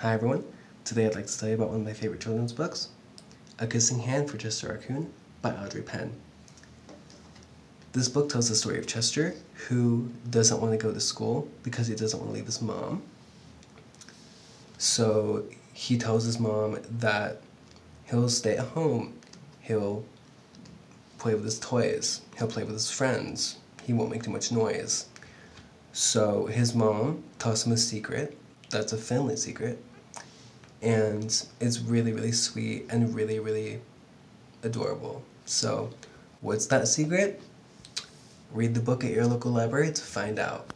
Hi everyone, today I'd like to tell you about one of my favorite children's books, A Kissing Hand for Chester Raccoon by Audrey Penn. This book tells the story of Chester, who doesn't want to go to school because he doesn't want to leave his mom. So he tells his mom that he'll stay at home, he'll play with his toys, he'll play with his friends, he won't make too much noise. So his mom tells him a secret, that's a family secret, and it's really, really sweet and really, really adorable. So, what's that secret? Read the book at your local library to find out.